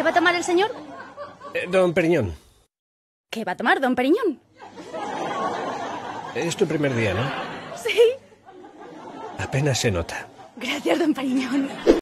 ¿Qué va a tomar el señor? Eh, don Periñón, ¿Qué va a tomar, don Periñón? es tu primer día, ¿no? Sí. Apenas se nota. Gracias, don Periñón.